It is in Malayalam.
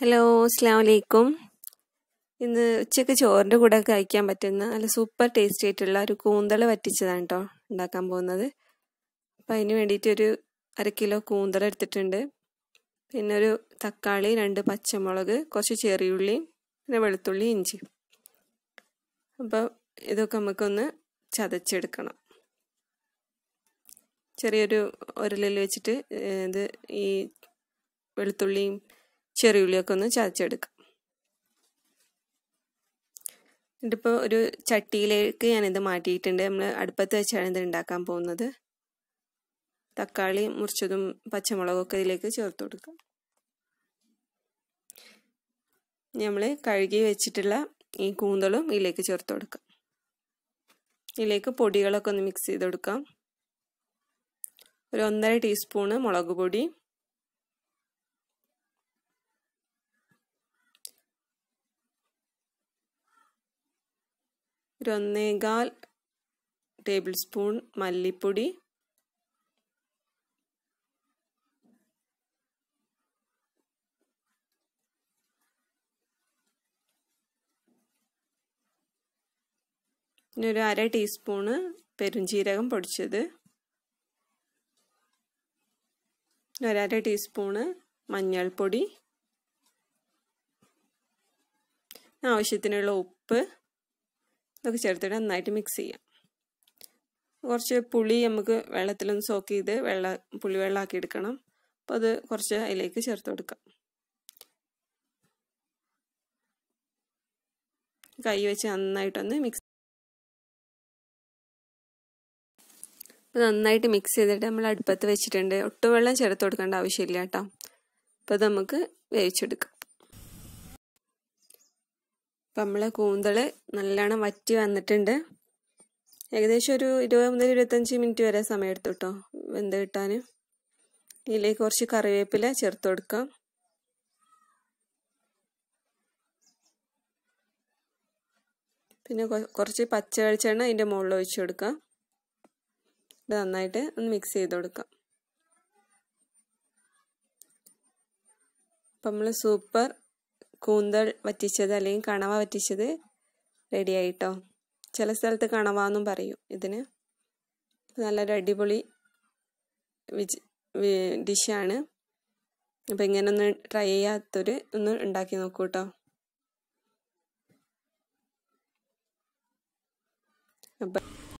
ഹലോ അസ്സാം വലൈക്കും ഇന്ന് ഉച്ചയ്ക്ക് ചോറിന്റെ കൂടെ കഴിക്കാൻ പറ്റുന്ന നല്ല സൂപ്പർ ടേസ്റ്റി ആയിട്ടുള്ള ഒരു കൂന്തൾ വറ്റിച്ചതാണ് കേട്ടോ ഉണ്ടാക്കാൻ പോകുന്നത്. അപ്പം അതിന് വേണ്ടിയിട്ട് ഒരു അര കിലോ കൂന്തൾ എടുത്തിട്ടുണ്ട്. പിന്നെ ഒരു തക്കാളി രണ്ട് പച്ചമുളക് കുറച്ച് ചെറിയുള്ളി പിന്നെ വെളുത്തുള്ളി ഇഞ്ചി. അപ്പോൾ ഇതൊക്കെ നമുക്കൊന്ന് ചതച്ചെടുക്കണം. ചെറിയൊരു ഉരലിൽ വെച്ചിട്ട് ഇത് ഈ വെളുത്തുള്ളിയും ചെറിയുള്ളിയൊക്കെ ഒന്ന് ചതച്ചെടുക്കാം. എന്നിട്ടിപ്പോൾ ഒരു ചട്ടിയിലേക്ക് ഞാനിത് മാറ്റിയിട്ടുണ്ട്. നമ്മൾ അടുപ്പത്ത് വെച്ചാണ് ഇത് ഉണ്ടാക്കാൻ പോകുന്നത്. തക്കാളി മുറിച്ചതും പച്ചമുളകൊക്കെ ഇതിലേക്ക് ചേർത്ത് കൊടുക്കാം. നമ്മൾ കഴുകി വെച്ചിട്ടുള്ള ഈ കൂന്തളും ഇതിലേക്ക് ചേർത്ത് കൊടുക്കാം. ഇതിലേക്ക് പൊടികളൊക്കെ ഒന്ന് മിക്സ് ചെയ്ത് കൊടുക്കാം. ഒരു ഒന്നര ടീസ്പൂണ് മുളക് പൊടി ഒരു ഒന്നേകാൽ ടേബിൾ സ്പൂൺ മല്ലിപ്പൊടി ഒരു അര ടീസ്പൂണ് പെരുംജീരകം പൊടിച്ചത്. ഒരര ടീസ്പൂണ് മഞ്ഞൾപ്പൊടി. ആവശ്യത്തിനുള്ള ഉപ്പ്. ഇതൊക്കെ ചേർത്തിട്ട് നന്നായിട്ട് മിക്സ് ചെയ്യാം. കുറച്ച് പുളി നമുക്ക് വെള്ളത്തിലൊന്ന് സോക്ക് ചെയ്ത് വെള്ള പുളി വെള്ളമാക്കി എടുക്കണം. അപ്പോൾ അത് കുറച്ച് അതിലേക്ക് ചേർത്ത് കൊടുക്കാം. കൈ വെച്ച് നന്നായിട്ടൊന്ന് മിക്സ് നന്നായിട്ട് മിക്സ് ചെയ്തിട്ട് നമ്മൾ അടുപ്പത്ത് വെച്ചിട്ടുണ്ട്. ഒട്ടും വെള്ളം ചേർത്ത് കൊടുക്കേണ്ട ആവശ്യമില്ല കേട്ടോ. അപ്പോൾ നമുക്ക് വേവിച്ചെടുക്കാം. നമ്മളെ കൂന്തൾ നല്ലോണം വറ്റി വന്നിട്ടുണ്ട്. ഏകദേശം ഒരു ഇരുപത് മുതൽ ഇരുപത്തഞ്ച് മിനിറ്റ് വരെ സമയം എടുത്തു കേട്ടോ വെന്ത് കിട്ടാൻ ഇതിലേക്ക് കുറച്ച് കറിവേപ്പില ചേർത്ത് കൊടുക്കാം. പിന്നെ കുറച്ച് പച്ച വെളിച്ചെണ്ണ അതിന്റെ മുകളിൽ ഒഴിച്ചു കൊടുക്കാം. ഇത് നന്നായിട്ട് ഒന്ന് മിക്സ് ചെയ്ത് കൊടുക്കാം. അപ്പം നമ്മൾ സൂപ്പർ കൂന്തൽ വറ്റിച്ചത് അല്ലെങ്കിൽ കണവ വറ്റിച്ചത് റെഡി ആയിട്ടോ ചില സ്ഥലത്ത് കണവ എന്നും പറയും ഇതിന്. നല്ലൊരു അടിപൊളി വിജ് ഡിഷാണ്. അപ്പം ഇങ്ങനെ ഒന്ന് ട്രൈ ചെയ്യാത്തൊരു ഒന്ന് ഉണ്ടാക്കി നോക്കൂ കേട്ടോ അപ്പം